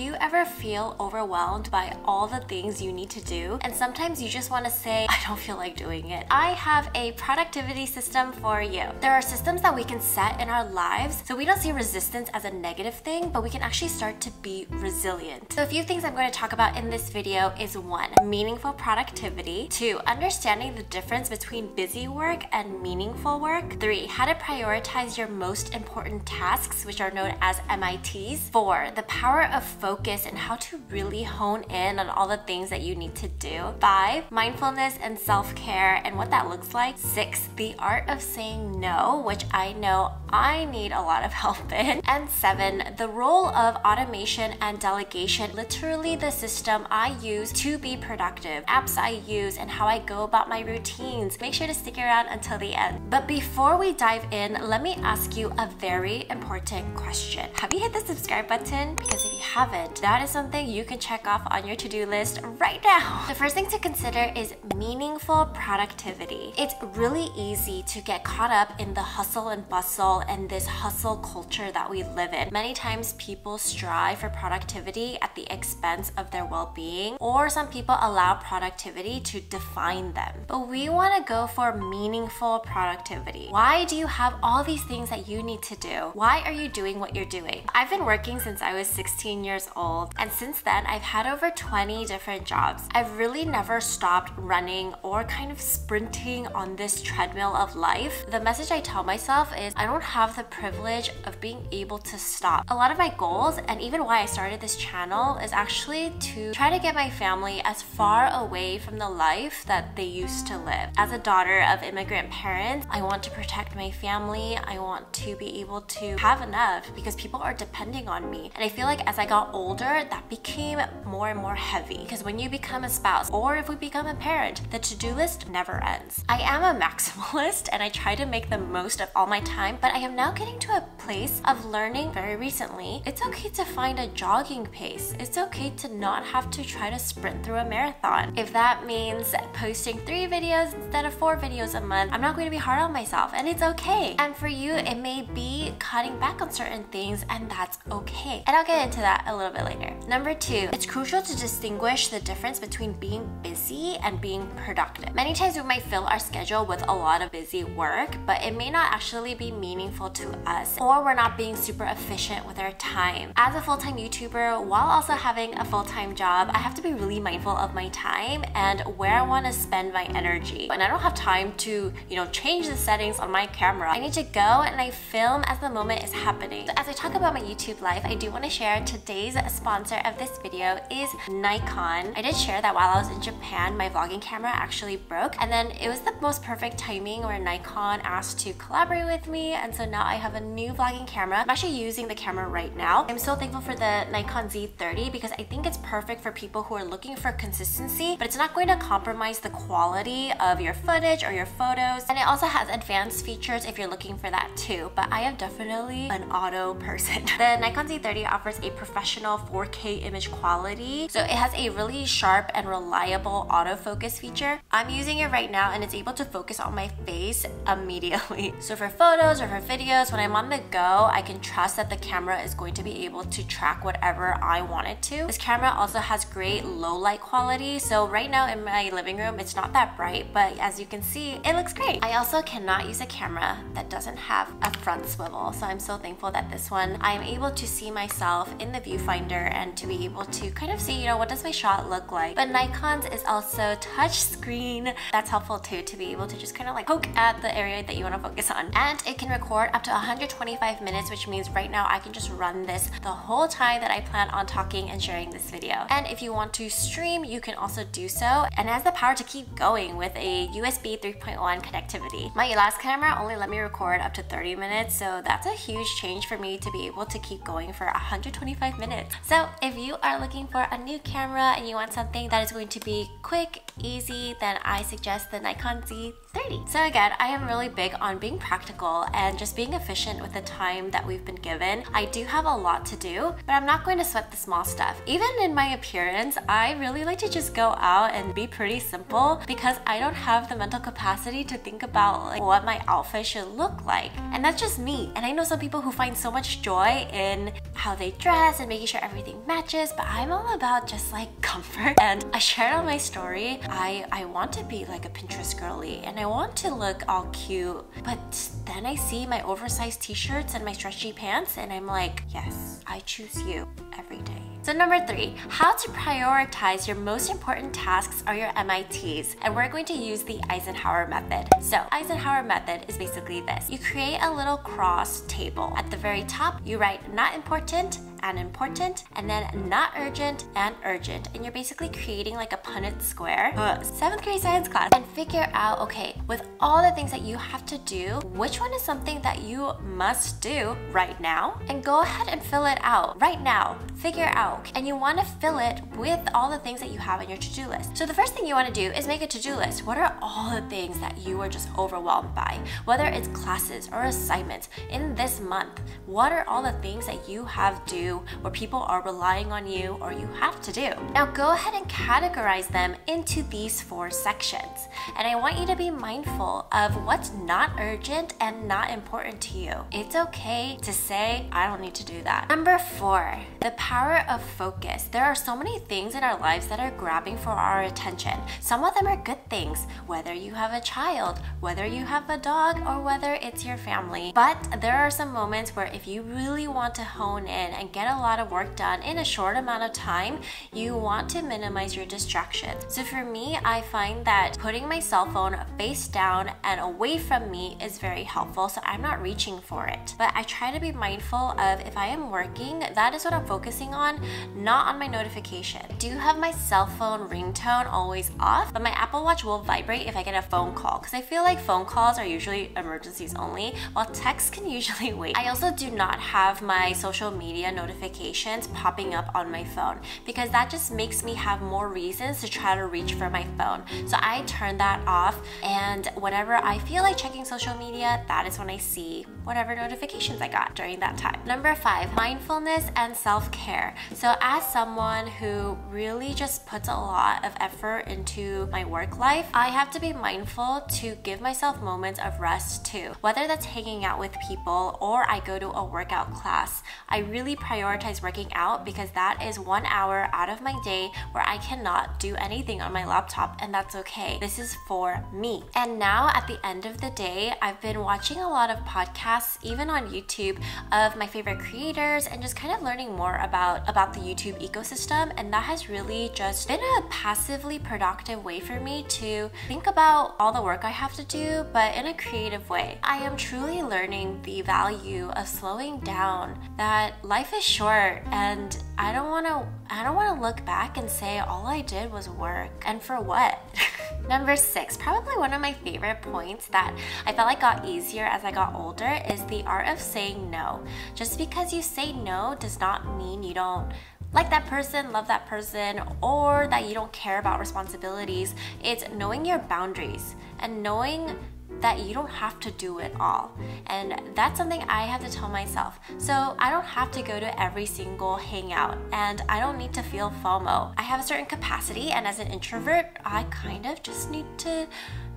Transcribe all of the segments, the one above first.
you ever feel overwhelmed by all the things you need to do and sometimes you just want to say, I don't feel like doing it? I have a productivity system for you. There are systems that we can set in our lives so we don't see resistance as a negative thing, but we can actually start to be resilient. So a few things I'm going to talk about in this video is one, meaningful productivity, two, understanding the difference between busy work and meaningful work, three, how to prioritize your most important tasks, which are known as MITs, four, the power of focus and how to really hone in on all the things that you need to do, five, mindfulness and self-care and what that looks like, six, the art of saying no, which I know I need a lot of help in, and seven, the role of automation and delegation, literally the system I use to be productive, apps I use, and how I go about my routines. Make sure to stick around until the end. But before we dive in, let me ask you a very important question. Have you hit the subscribe button? Because if you haven't, that is something you can check off on your to-do list right now. The first thing to consider is meaningful productivity. It's really easy to get caught up in the hustle and bustle and this hustle culture that we live in. Many times people strive for productivity at the expense of their well-being or some people allow productivity to define them. But we want to go for meaningful productivity. Why do you have all these things that you need to do? Why are you doing what you're doing? I've been working since I was 16 years old and since then I've had over 20 different jobs. I've really never stopped running or kind of sprinting on this treadmill of life. The message I tell myself is I don't have the privilege of being able to stop. A lot of my goals and even why I started this channel is actually to try to get my family as far away from the life that they used to live. As a daughter of immigrant parents, I want to protect my family. I want to be able to have enough because people are depending on me. And I feel like as I got older, that became more and more heavy because when you become a spouse or if we become a parent, the to-do list never ends. I am a maximalist and I try to make the most of all my time, but I am now getting to a place of learning very recently. It's okay to find a jogging pace. It's okay to not have to try to sprint through a marathon. If that means posting three videos instead of four videos a month, I'm not going to be hard on myself and it's okay. And for you, it may be cutting back on certain things and that's okay. And I'll get into that a little bit later. Number two, it's crucial to distinguish the difference between being busy and being productive. Many times we might fill our schedule with a lot of busy work, but it may not actually be meaningful to us or we're not being super efficient with our time. As a full-time YouTuber, while also having a full-time job, I have to be really mindful of my time and where I want to spend my energy. And I don't have time to, you know, change the settings on my camera. I need to go and I film as the moment is happening. So as I talk about my YouTube life, I do want to share today's sponsor of this video is Nikon. I did share that while I was in Japan, my vlogging camera actually broke. And then it was the most perfect timing where Nikon asked to collaborate with me. And so now I have a new vlogging camera. I'm actually using the camera right now. I'm so thankful for the Nikon Z30 because I think it's perfect for people who are looking for consistency, but it's not going to compromise the quality of your footage or your photos. And it also has advanced features if you're looking for that too, but I am definitely an auto person. the Nikon Z30 offers a professional 4K image quality, so it has a really sharp and reliable autofocus feature. I'm using it right now and it's able to focus on my face immediately. So for photos or for videos, when I'm on the go, I can trust that the camera is going to be able to track whatever I want it to. This camera also has great low light quality, so right now in my living room, it's not that bright, but as you can see, it looks great. I also cannot use a camera that doesn't have a front swivel, so I'm so thankful that this one, I am able to see myself in the viewfinder and to be able to kind of see, you know, what does my shot look like. But Nikon's is also touch screen. That's helpful too, to be able to just kind of like poke at the area that you want to focus on. And it can record up to 125 minutes, which means right now I can just run this the whole time that I plan on talking and sharing this video. And if you want to stream, you can also do so. And it has the power to keep going with a USB 3.1 connectivity. My last camera only let me record up to 30 minutes, so that's a huge change for me to be able to keep going for 125 minutes. So if you are looking for a new camera and you want something that is going to be quick, easy, then I suggest the Nikon Z 30. So again, I am really big on being practical and just being efficient with the time that we've been given. I do have a lot to do, but I'm not going to sweat the small stuff. Even in my appearance, I really like to just go out and be pretty simple because I don't have the mental capacity to think about like what my outfit should look like. And that's just me. And I know some people who find so much joy in how they dress and making sure everything matches, but I'm all about just like comfort. And I shared on my story, I, I want to be like a Pinterest girly and I want to look all cute, but then I see my oversized t-shirts and my stretchy pants and I'm like, yes, I choose you every day. So number three, how to prioritize your most important tasks or your MITs. And we're going to use the Eisenhower method. So Eisenhower method is basically this. You create a little cross table. At the very top, you write not important, and important, and then not urgent and urgent. And you're basically creating like a Punnett square, seventh grade science class, and figure out, okay, with all the things that you have to do, which one is something that you must do right now? And go ahead and fill it out right now. Figure out. And you want to fill it with all the things that you have on your to-do list. So the first thing you want to do is make a to-do list. What are all the things that you are just overwhelmed by? Whether it's classes or assignments in this month, what are all the things that you have due where people are relying on you or you have to do. Now go ahead and categorize them into these four sections. And I want you to be mindful of what's not urgent and not important to you. It's okay to say, I don't need to do that. Number four, the power of focus. There are so many things in our lives that are grabbing for our attention. Some of them are good things, whether you have a child, whether you have a dog, or whether it's your family. But there are some moments where if you really want to hone in and get get a lot of work done in a short amount of time, you want to minimize your distractions. So for me, I find that putting my cell phone face down and away from me is very helpful. So I'm not reaching for it. But I try to be mindful of if I am working, that is what I'm focusing on, not on my notification. I do have my cell phone ringtone always off, but my Apple Watch will vibrate if I get a phone call because I feel like phone calls are usually emergencies only, while texts can usually wait. I also do not have my social media notifications notifications popping up on my phone because that just makes me have more reasons to try to reach for my phone. So I turn that off and whenever I feel like checking social media, that is when I see whatever notifications I got during that time. Number five, mindfulness and self-care. So as someone who really just puts a lot of effort into my work life, I have to be mindful to give myself moments of rest too. Whether that's hanging out with people or I go to a workout class, I really prioritize working out because that is one hour out of my day where I cannot do anything on my laptop and that's okay. This is for me. And now at the end of the day, I've been watching a lot of podcasts, even on YouTube, of my favorite creators and just kind of learning more about, about the YouTube ecosystem. And that has really just been a passively productive way for me to think about all the work I have to do, but in a creative way. I am truly learning the value of slowing down, that life is is short and I don't want to I don't want to look back and say all I did was work and for what? Number 6, probably one of my favorite points that I felt like got easier as I got older is the art of saying no. Just because you say no does not mean you don't like that person, love that person, or that you don't care about responsibilities. It's knowing your boundaries and knowing that you don't have to do it all. And that's something I have to tell myself. So I don't have to go to every single hangout and I don't need to feel FOMO. I have a certain capacity and as an introvert, I kind of just need to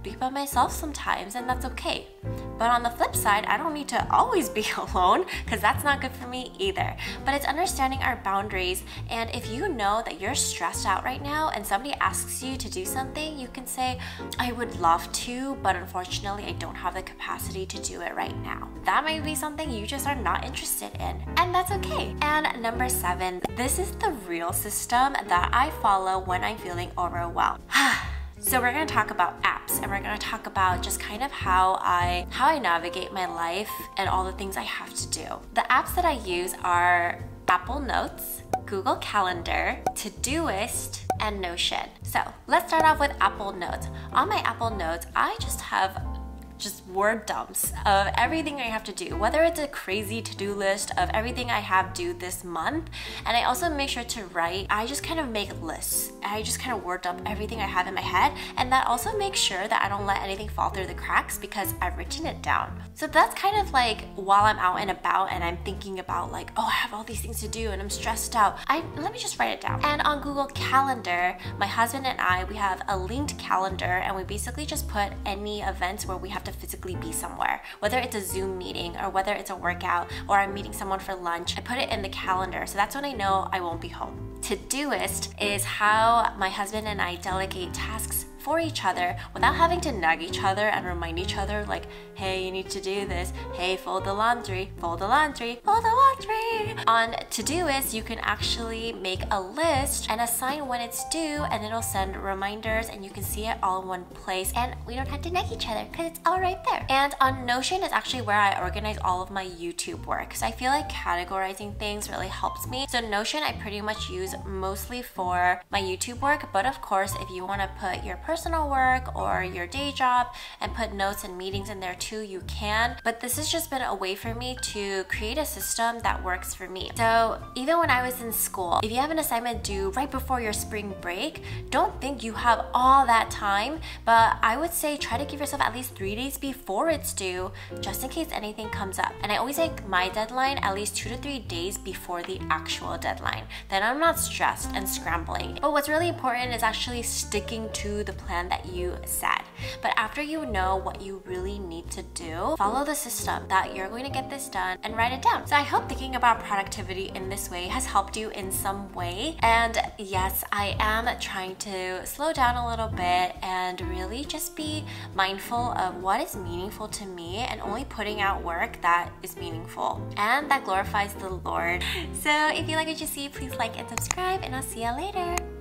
be by myself sometimes and that's okay. But on the flip side, I don't need to always be alone because that's not good for me either. But it's understanding our boundaries and if you know that you're stressed out right now and somebody asks you to do something, you can say, I would love to, but unfortunately I don't have the capacity to do it right now. That might be something you just are not interested in and that's okay. And number seven, this is the real system that I follow when I'm feeling overwhelmed. Ah, So we're going to talk about apps and we're going to talk about just kind of how I how I navigate my life and all the things I have to do. The apps that I use are Apple Notes, Google Calendar, Todoist, and Notion. So let's start off with Apple Notes. On my Apple Notes, I just have just word dumps of everything I have to do, whether it's a crazy to-do list of everything I have due this month. And I also make sure to write, I just kind of make lists. I just kind of word dump everything I have in my head. And that also makes sure that I don't let anything fall through the cracks because I've written it down. So that's kind of like while I'm out and about and I'm thinking about like, oh, I have all these things to do and I'm stressed out. I let me just write it down. And on Google Calendar, my husband and I, we have a linked calendar and we basically just put any events where we have to physically be somewhere, whether it's a Zoom meeting or whether it's a workout or I'm meeting someone for lunch. I put it in the calendar. So that's when I know I won't be home. Todoist is how my husband and I delegate tasks for each other without having to nag each other and remind each other like, hey, you need to do this. Hey, fold the laundry, fold the laundry, fold the laundry. On Todoist, you can actually make a list and assign when it's due and it'll send reminders and you can see it all in one place and we don't have to nag each other because it's all right there. And on Notion is actually where I organize all of my YouTube work because I feel like categorizing things really helps me. So Notion I pretty much use mostly for my YouTube work, but of course if you want to put your personal work or your day job and put notes and meetings in there too, you can. But this has just been a way for me to create a system that works for me. So even when I was in school, if you have an assignment due right before your spring break, don't think you have all that time, but I would say try to give yourself at least three days before it's due, just in case anything comes up. And I always make my deadline at least two to three days before the actual deadline. Then I'm not stressed and scrambling. But what's really important is actually sticking to the plan that you set. But after you know what you really need to do, follow the system that you're going to get this done and write it down. So I hope thinking about productivity in this way has helped you in some way. And yes, I am trying to slow down a little bit and really just be mindful of what is meaningful to me and only putting out work that is meaningful and that glorifies the Lord. So if you like what you see, please like and subscribe and I'll see you later.